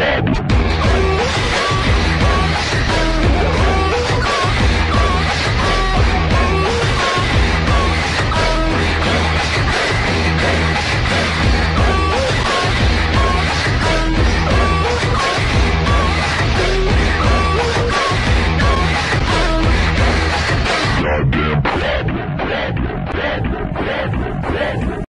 robbed.